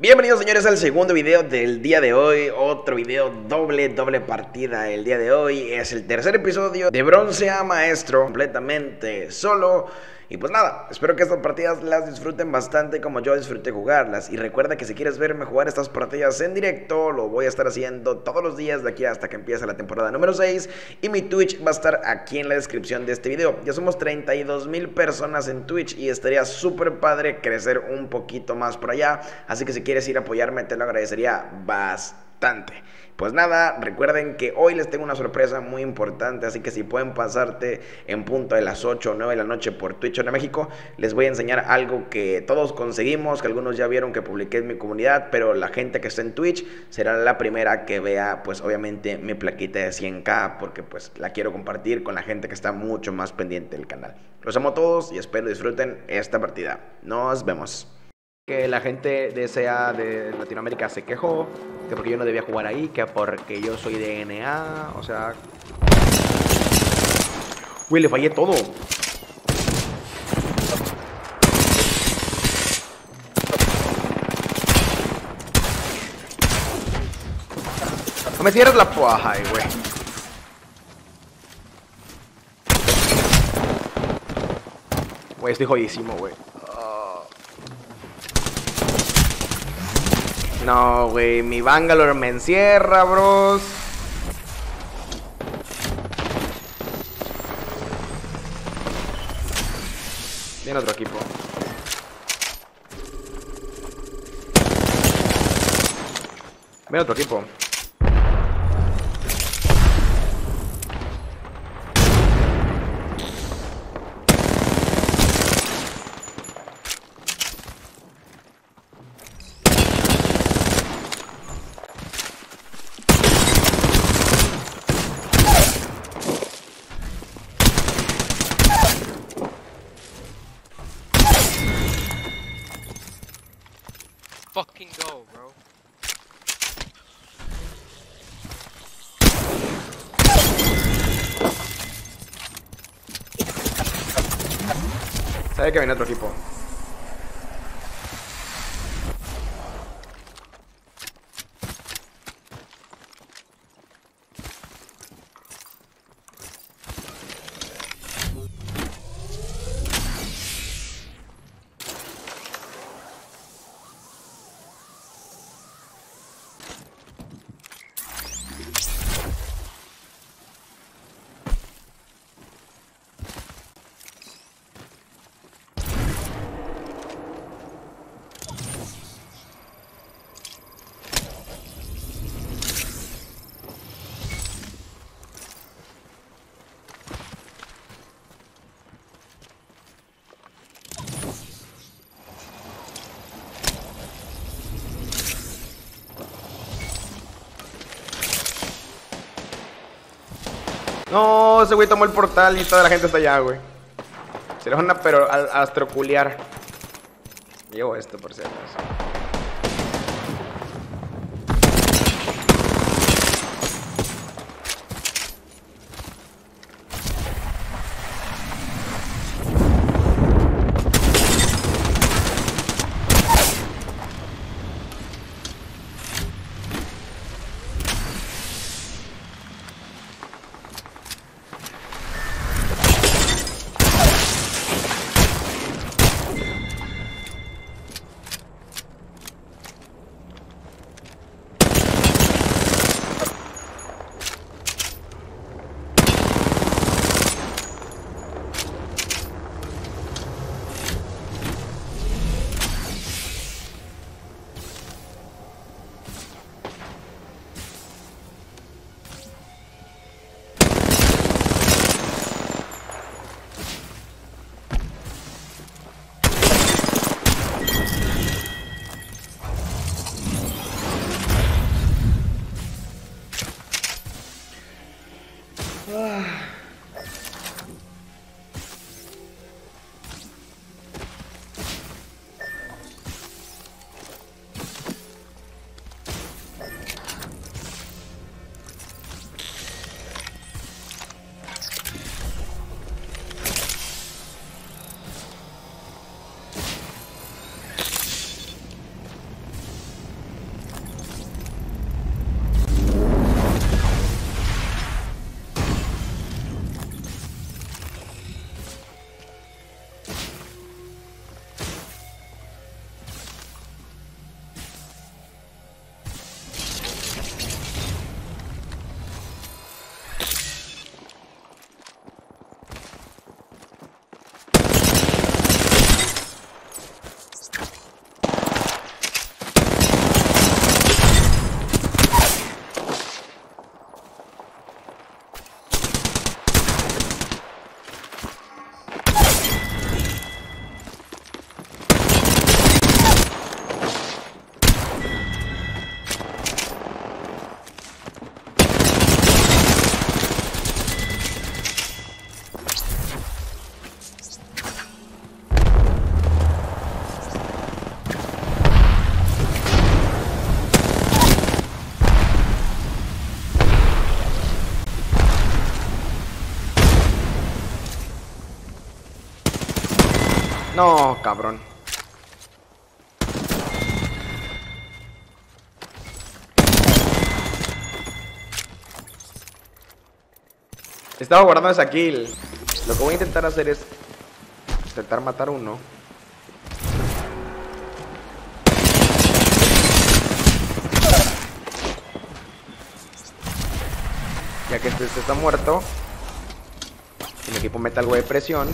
Bienvenidos señores al segundo video del día de hoy, otro video doble, doble partida el día de hoy, es el tercer episodio de Bronce a Maestro, completamente solo y pues nada, espero que estas partidas las disfruten bastante como yo disfruté jugarlas. Y recuerda que si quieres verme jugar estas partidas en directo, lo voy a estar haciendo todos los días de aquí hasta que empiece la temporada número 6. Y mi Twitch va a estar aquí en la descripción de este video. Ya somos 32 mil personas en Twitch y estaría súper padre crecer un poquito más por allá. Así que si quieres ir a apoyarme, te lo agradecería bastante. Pues nada, recuerden que hoy les tengo una sorpresa muy importante, así que si pueden pasarte en punto de las 8 o 9 de la noche por Twitch en México, les voy a enseñar algo que todos conseguimos, que algunos ya vieron que publiqué en mi comunidad, pero la gente que está en Twitch será la primera que vea, pues obviamente mi plaquita de 100k, porque pues la quiero compartir con la gente que está mucho más pendiente del canal. Los amo a todos y espero disfruten esta partida. Nos vemos que la gente de SEA de Latinoamérica se quejó, que porque yo no debía jugar ahí, que porque yo soy de NA, o sea... Uy, le fallé todo. No me cierres la puaja, güey. Güey, estoy jodísimo, güey. No, güey, mi Bangalore me encierra, bros. Viene otro equipo. Viene otro equipo. Sabe que viene otro equipo. No, ese güey tomó el portal y toda la gente está allá, güey. Se una pero astroculiar. Llevo esto por si. No, cabrón. Estaba guardando esa kill. Lo que voy a intentar hacer es intentar matar uno. Ya que este, este está muerto. Y mi equipo mete algo de presión.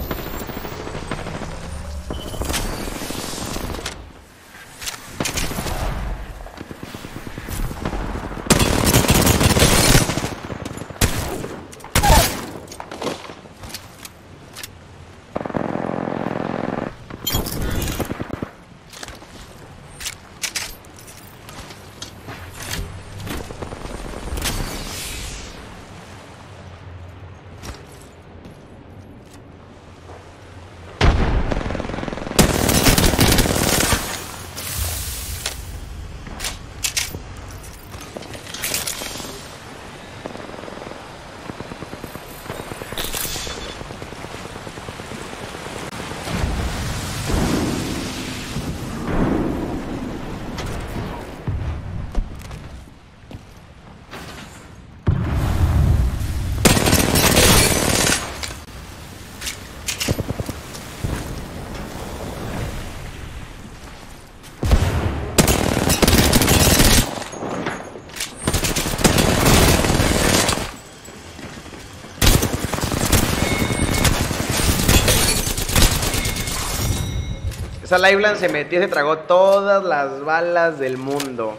Esa Liveland se metió y se tragó todas las balas del mundo.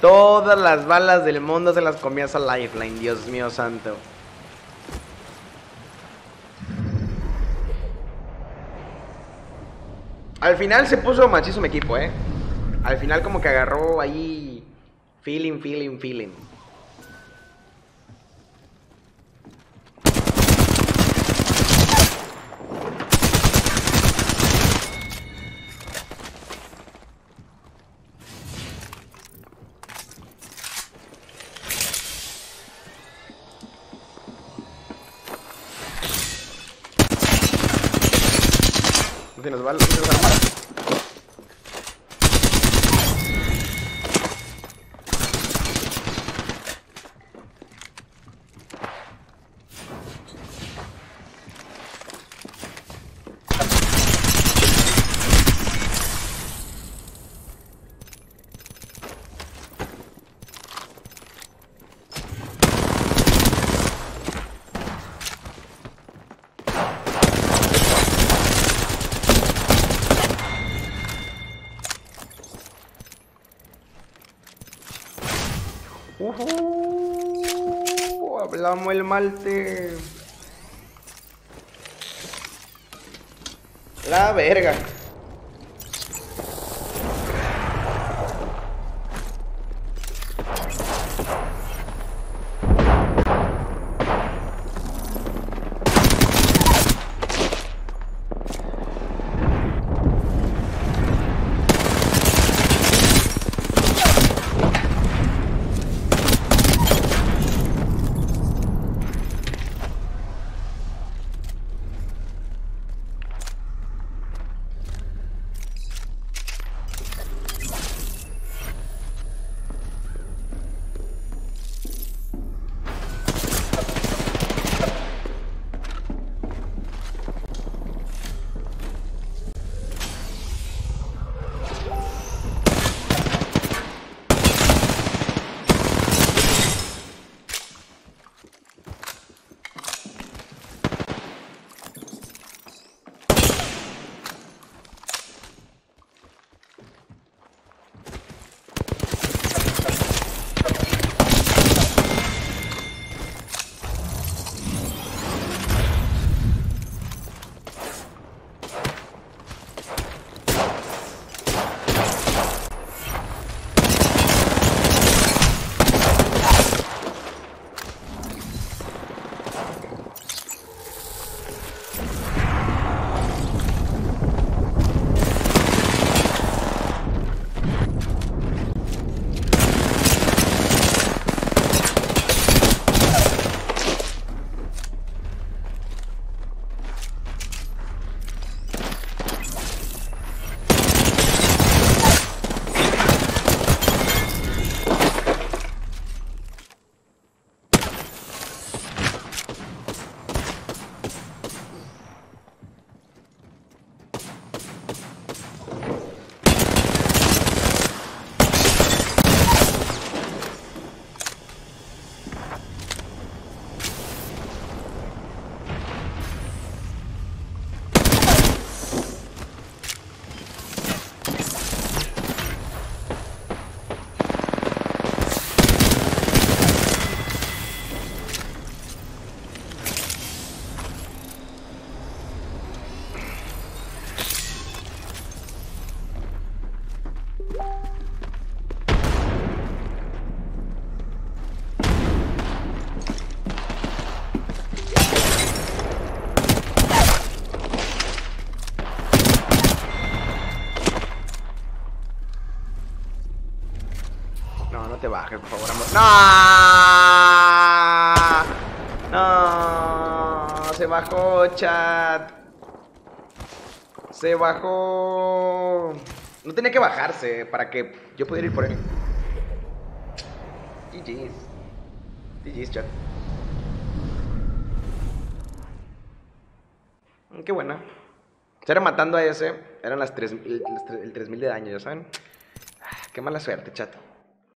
Todas las balas del mundo se las comía esa Lifeline, Dios mío santo. Al final se puso machizo mi equipo, eh. Al final como que agarró ahí feeling, feeling, feeling. Ujú, hablamos el malte. La verga. No, no te bajes, por favor, amor. ¡No! ¡No! Se bajó, chat. Se bajó. No tenía que bajarse para que yo pudiera ir por él. GG's. GG's, chat. Mm, Qué buena. Se era matando a ese. Eran las 3, el, el 3000 de daño, ¿ya saben? Ah, Qué mala suerte, chat.